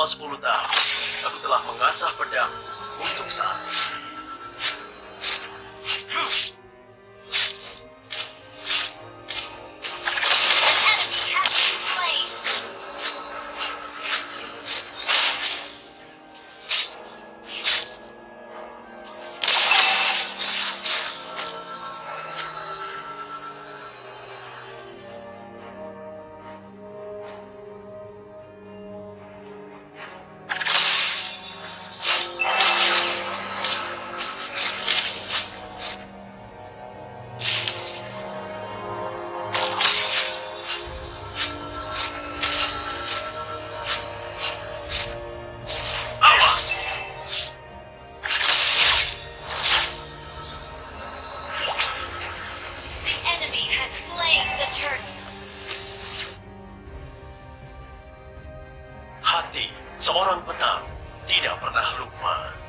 Selama 10 tahun, aku telah mengasah pedang untuk saat ini. pernah lupa.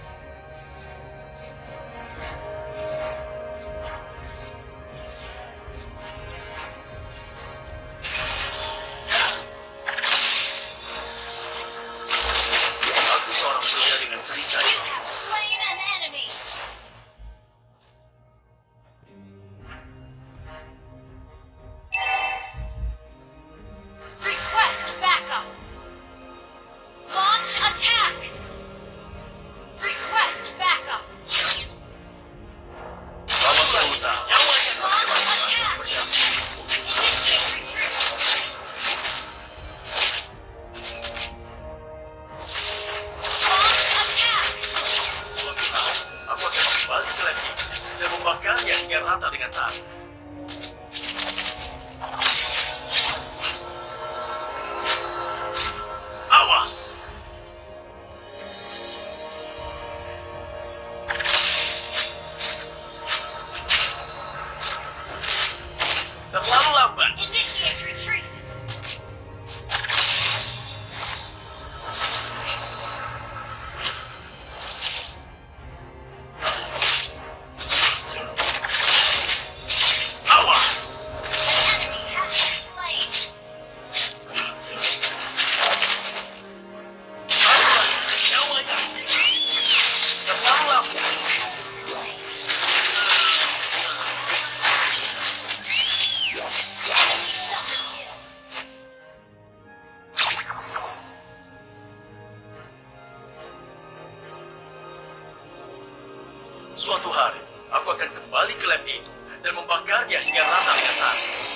Suatu hari, aku akan kembali ke lab itu dan membakarnya hingga rata dengan tanah.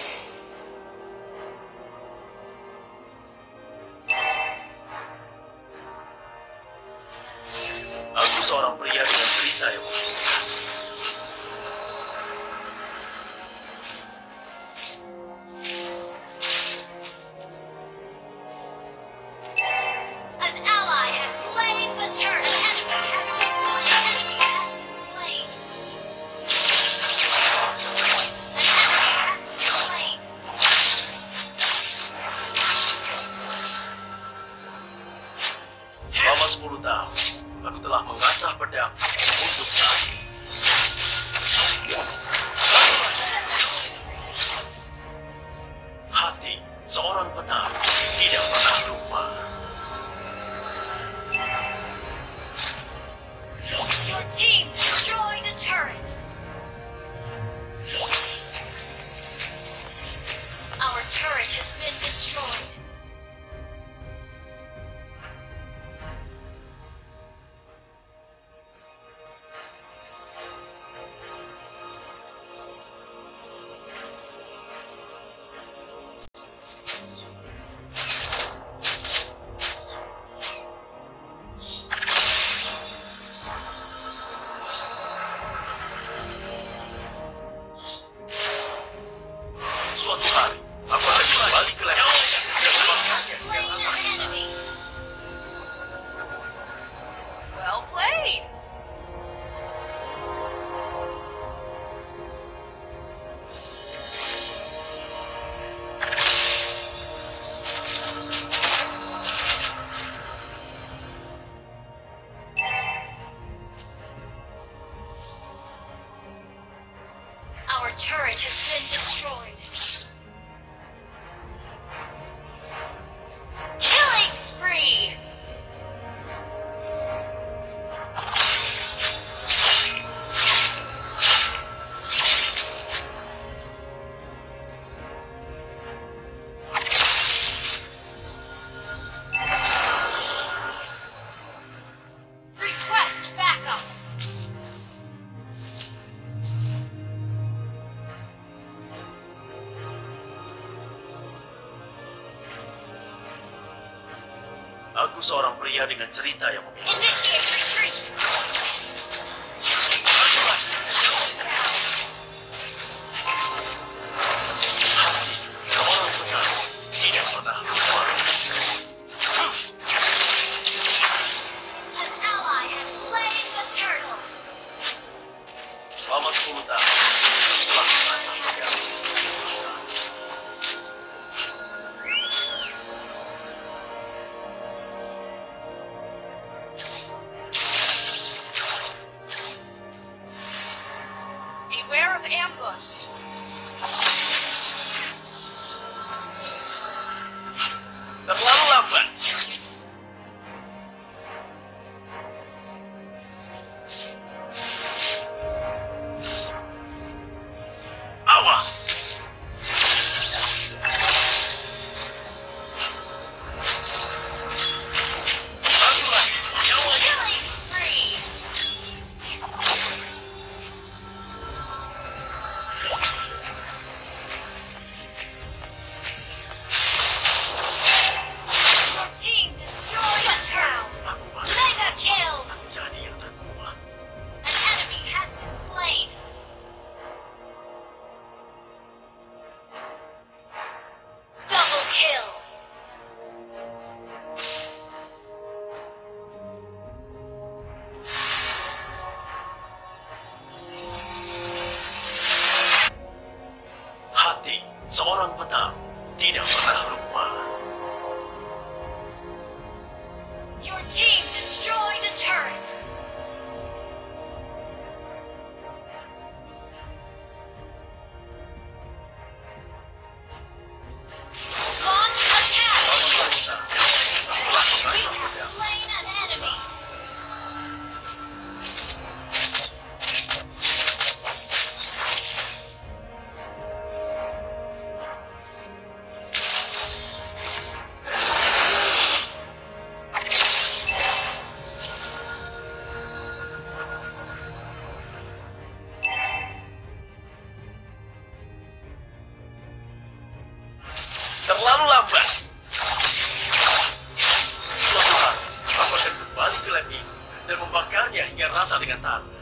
has been destroyed. seorang pria dengan cerita yang memikat. ตัน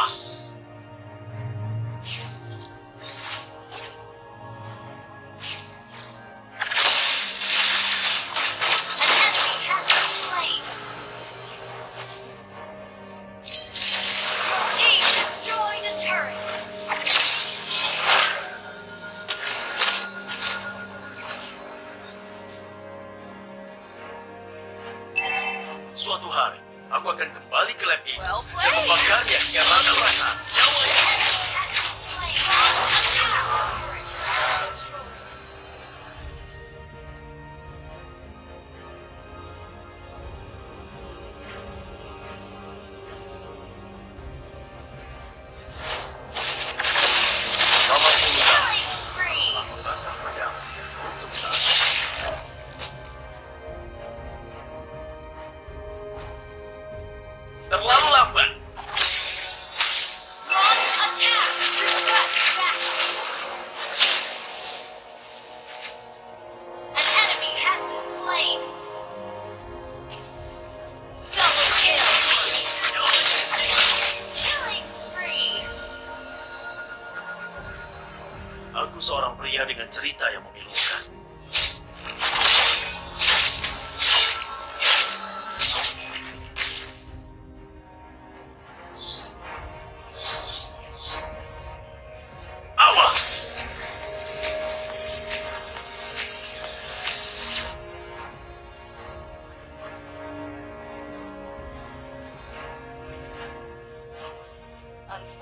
ます。aku akan kembali ke lab ini. Well dan membakarnya.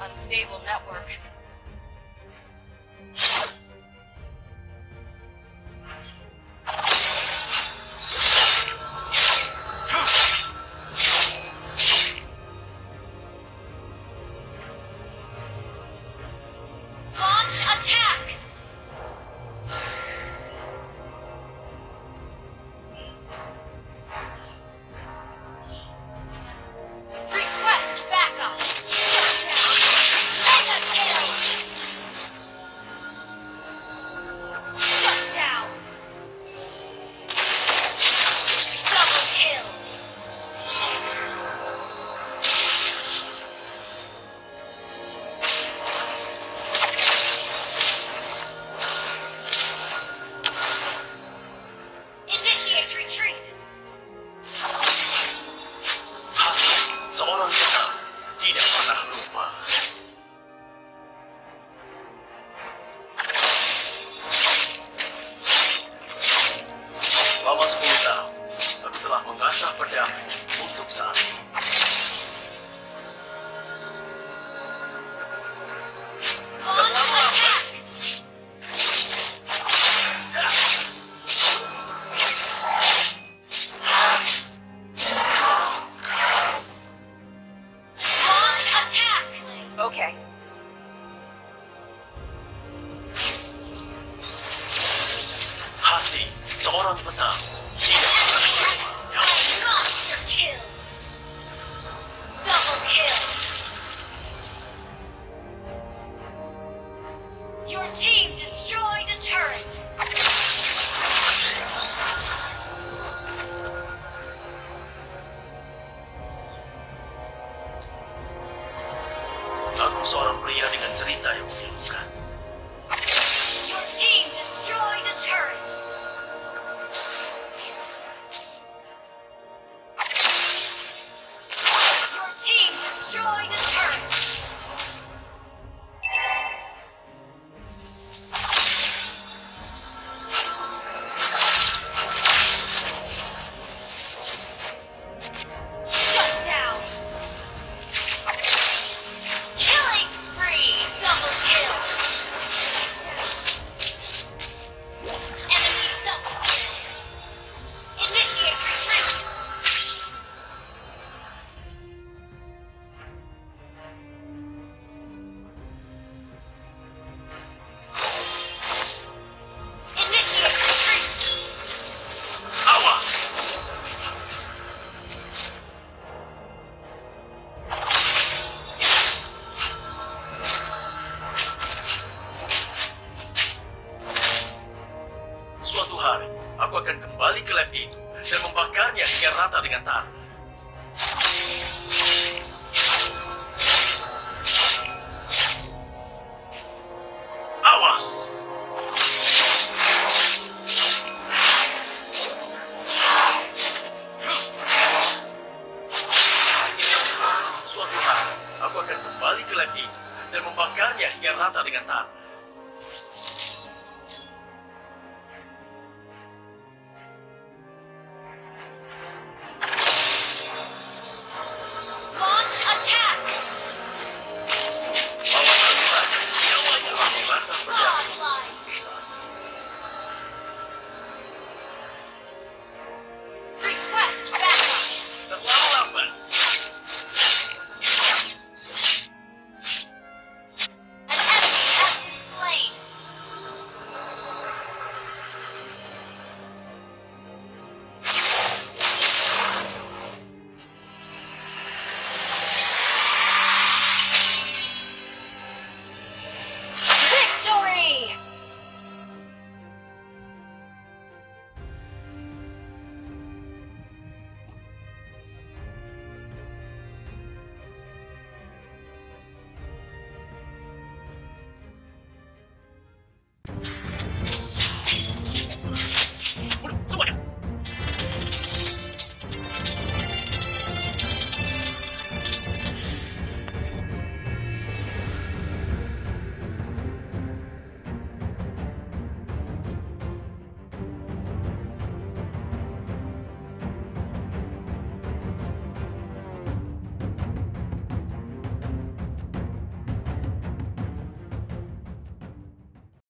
unstable network. ショーランパターン you